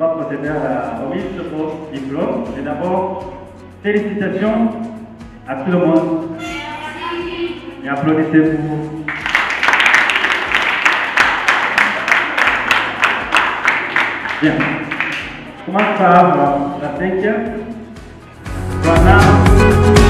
va procéder à la remise de vos diplômes. Et d'abord, félicitations à tout le monde. Et applaudissez-vous. Bien. Je commence par euh, la cinquième. Voilà.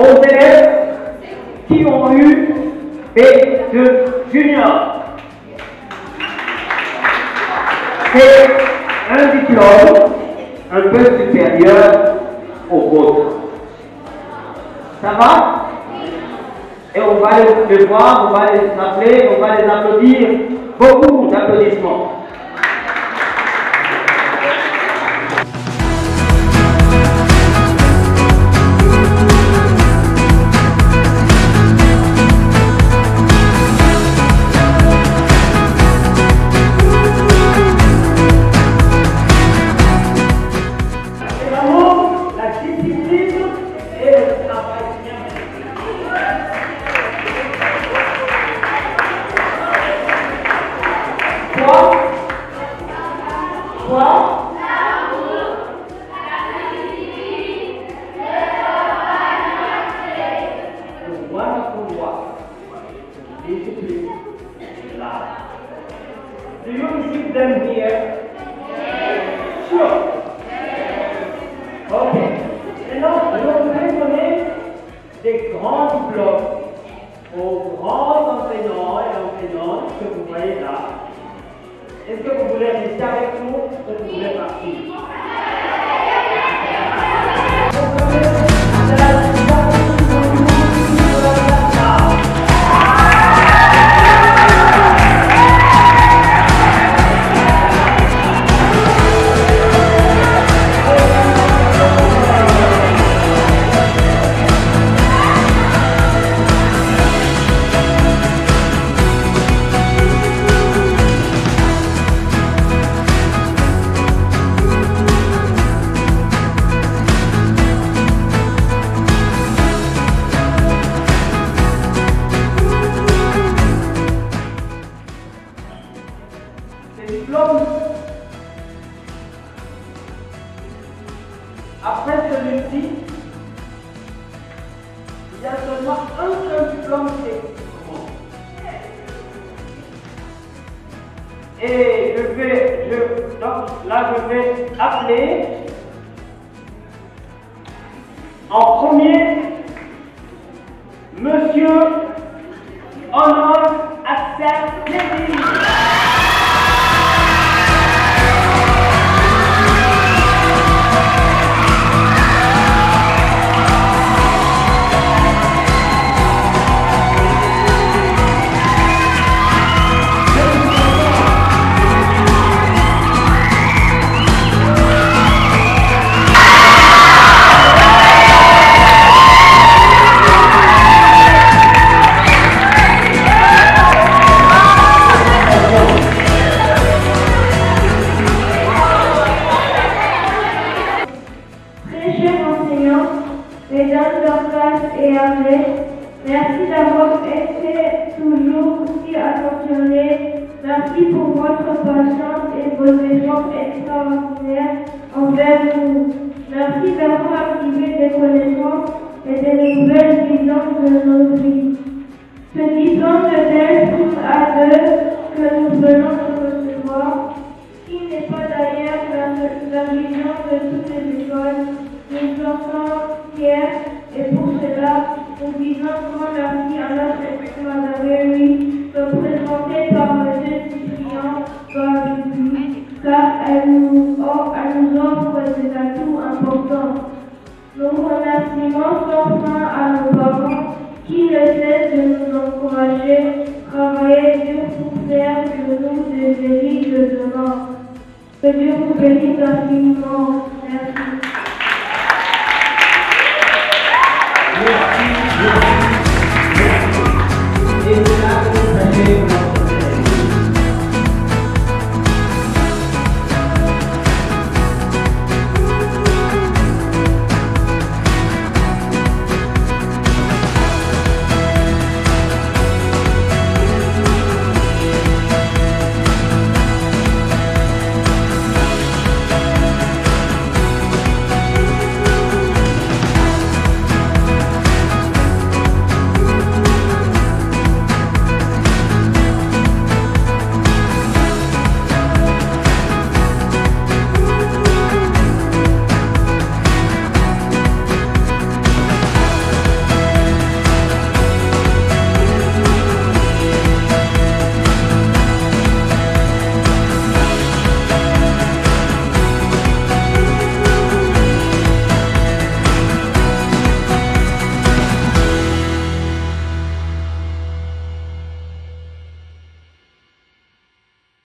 Aux élèves qui ont eu B2 Junior. C'est un diplôme un peu supérieur au vôtre. Ça va? Et on va les voir, on va les appeler, on va les applaudir. Beaucoup d'applaudissements. Do you receive them here? Sure. Ok. Maintenant, je voudrais donner des grands diplômes aux grands enseignants et enseignantes que vous voyez là. Est-ce que vous voulez rester avec nous ou vous voulez partir? Après celui-ci, il y a seulement un seul diplôme Et je vais, je, donc là je vais appeler en premier Monsieur Honor Axel Lévy. Mesdames, Dorcas et André, merci d'avoir été toujours si attentionnés. Merci pour votre patience et vos efforts extraordinaires envers nous. Merci d'avoir activé des connaissances et des nouvelles visions de nos vies. Ce diplôme de tel à deux que nous venons de recevoir, qui n'est pas d'ailleurs la vision de toutes les écoles, ils sont fiers et pour cela, nous disons grand merci à notre Madame Louis, représentée par M. Cyprien Babibu, car elle nous, offre des atouts importants. Nos remerciements sont fins à nos parents qui ne cessent de nous encourager, travailler dur pour faire de nous des élites de demain. Que Dieu vous bénisse infiniment. Merci.